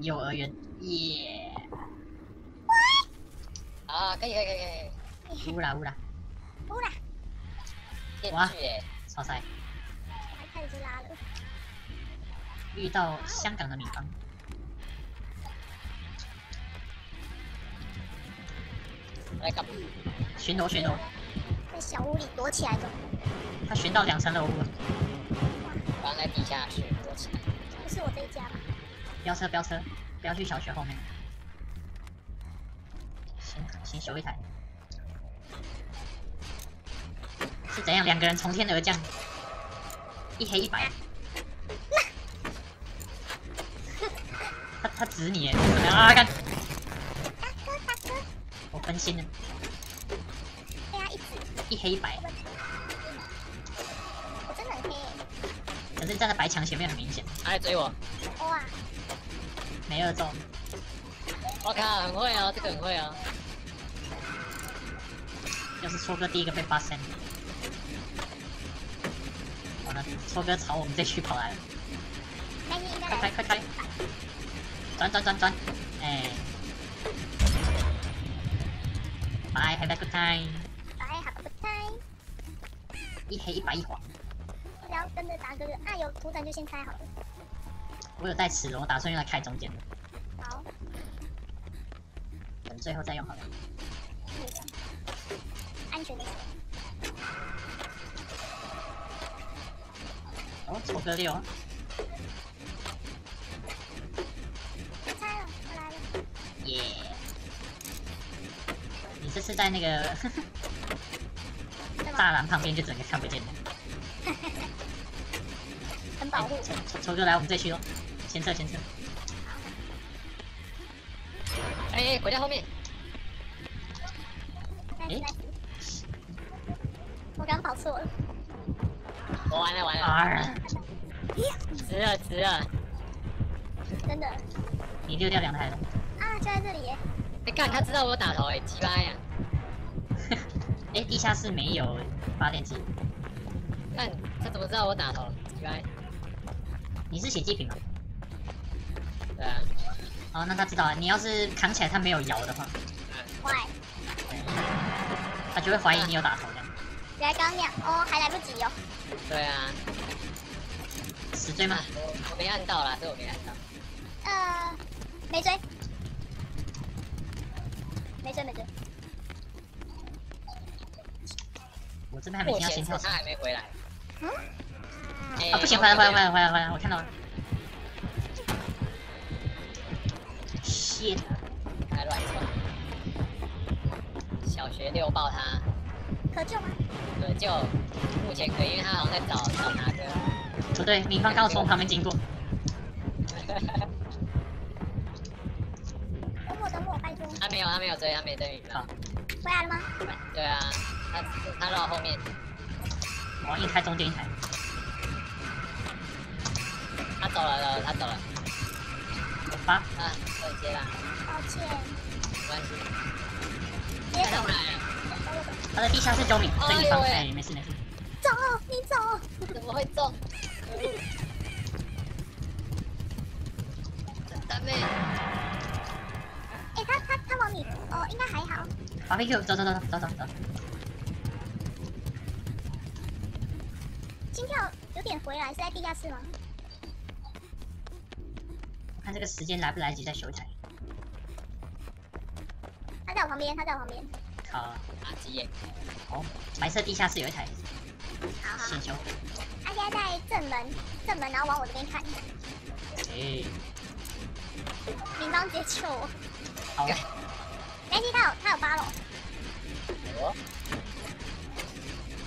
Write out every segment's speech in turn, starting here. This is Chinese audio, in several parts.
幼儿园，耶！啊，可以可以可以可以，乌啦乌啦，乌啦，哇超帅！还开始拉了。遇到香港的米方，来干嘛？巡逻巡逻，在小屋里躲起来的，他巡到两层楼了，完了地下室躲起来。不是我这一家吧？飙车飙车，不要去小学后面。行先修一台，是怎样？两个人从天而降，一黑一白。他他指你耶，怎么样啊？看，大哥大哥，我分心了，一黑一白，我真的很黑。可是站在白墙前面很明显，他来追我，哇，没二中。我靠，很会哦，这个很会哦。要是戳哥第一个被发现，完了，戳哥朝我们这区跑来了。快开快开，转转转转，哎，Bye have a good time，来，好不开，一黑一白一黄，不要跟着大哥哥啊！有图腾就先拆好了。我有带齿轮，我打算用来开中间的，好，等最后再用好了。安全的。哦，戳哥六，拆了，我来了。耶！你这是在那个？栅栏旁边就整个看不见了。很保护。抽抽抽哥来我们这区喽，前侧前侧。哎哎，鬼在后面，诶那来我刚跑错了。我完了完了，啊！值了值了。真的你丢掉两台了。啊，就在这里耶。哎，看他知道我打头哎，鸡巴呀！哎，地下室没有发电机，看他怎么知道我打头？鸡巴。你是血祭品吗？对啊，哦，那他知道了。你要是扛起来他没有摇的话，坏，他就会怀疑你有打头的。原来刚刚那样哦，还来不及哦。对啊，死追吗啊？我我没按到啦，是我没按到。呃，没追，没追没追。我这边还没目听到心跳声他。还没回来。嗯，哎啊，不行，回来回来回来回来回来，我看到了。shit，还乱窜。小学六爆他，可救吗？可救目前可以，因为他好像在找找哪个。不对，民方刚好从我旁边经过。等我等我，拜托。他没有，他没有追，他没追女好回来了吗？对啊，他他绕后面，我一开中间一台，他走了了，他走了。我发。啊，可以接了，抱歉，没关系。直接走他回。来了。他在地下室救命，这一方，哎没事没事。走，你走。怎么会中？真的妹，哎，他他他往你，哦，应该还好。barbecue，走走走走走走。心跳有点回来，是在地下室吗？看这个时间来不来得及再修一台。他在我旁边，他在我旁边。好，打击耶！哦，白色地下室有一台，好好。先修。他现在在正门，正门，然后往我这边看。哎，警方直接救我。好，没关系，他有他有八楼。哦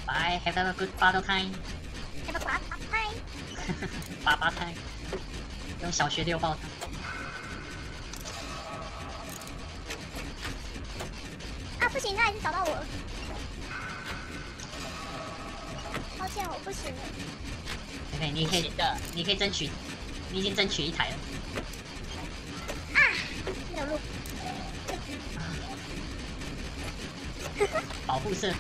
，Bye, have a good battle time，要不要打拍？八八 time，用小学六爆他。啊，不行，他还是找到我了。抱歉，我不行了。OK，你可以行，的，你可以争取，你已经争取一台了。啊，没有路。保护色，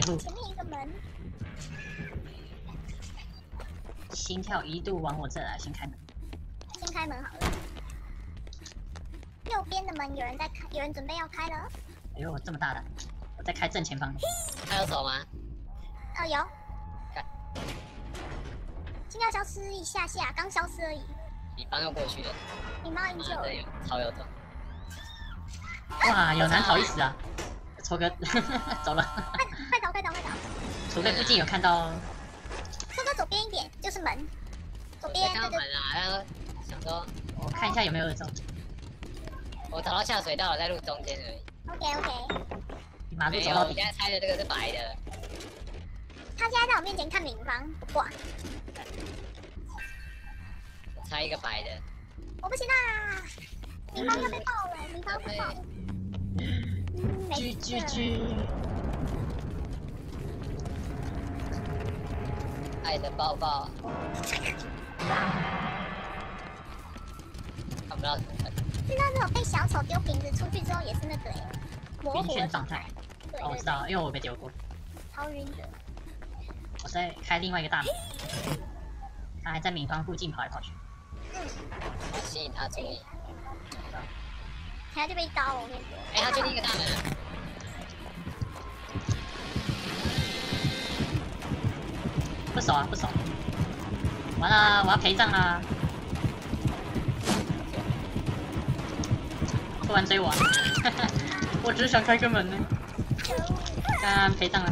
前面一个门。心跳一度往我这来，先开门。先开门好了。右边的门有人在开，有人准备要开了。哎呦，这么大的！我在开正前方。他有走吗？呃，有。心跳消失一下下，刚消失而已。你刚又过去了。你猫已经救了。超有走。哇，有难好意思啊！抽个，走了。逃快逃快逃！楚哥附近有看到，说哥左边一点就是门，左我边看门啊，然后想说，我看一下有没有恶咒。我找到下水道了，在路中间而已。OK OK。马路没有，走到底我现，在猜的这个是白的。他现在在我面前看明方，不挂，我猜一个白的。我不行啦！明方要被爆了，明方被爆了。嗯，没居爱的抱抱。看不到什么分。知道那种被小丑丢瓶子出去之后也是那个哎，模晕糊的眩状态。哦，我知道，因为我被丢过。超晕的。我在开另外一个大门，他还在敏方附近跑来跑去。我吸引他注意。还要就被刀了，我跟你说。哎、他就另一个大门不少啊，不少。完了，我要陪葬啦！突然追我、啊，我只想开个门呢。干陪葬了，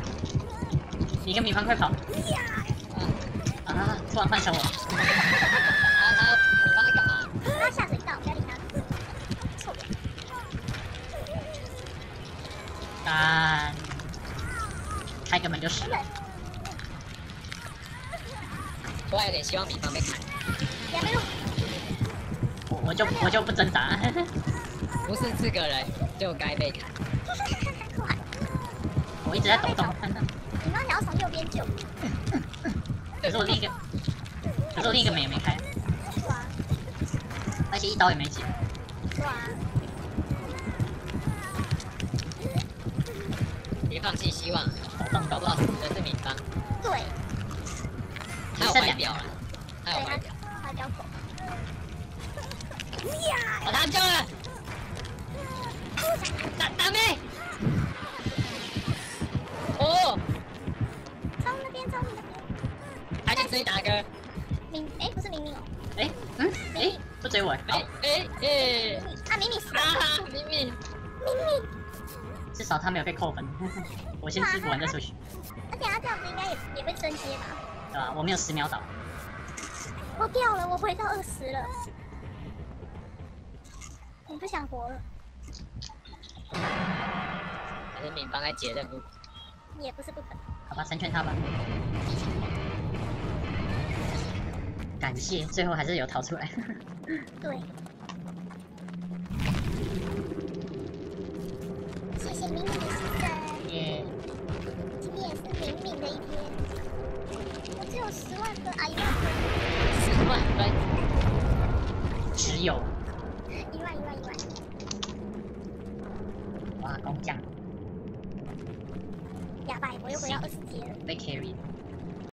你跟米方快跑！啊，突然换成我，啊，他你帮他干嘛？他下水道，不要理他。臭人。干，开个门就死了。突然有点希望米方被砍，两我我就我就不挣扎，不是这个人就该被砍。我一直在抖动。你刚想要从右边救，可是我另一个，可是我另一个门也没开，而且一刀也没解。对啊，别放弃希望，搞不好，死的是米方。对，表了，他有对他怀表。他比较狗。把他救了！大大妹！哦，从那边，从那边。他去追达哥。明，哎，不是明明哦，哎，嗯，哎，不追我，哎好，哎哎！啊，明明死了，啊，明明，明明。至少他没有被扣分。我先吃不完再出去，而且他这样子应该也也会升阶吧？对吧？我没有十秒倒，我掉了，我回到二十了。我不想活了，还是敏帮他解任务。也不是不可能。好吧，成全他吧。感谢，最后还是有逃出来。对。有十万分啊，一万分，十万分，只有一万一万一万。哇工匠哑巴，我又回到二十级了。被 carry 了。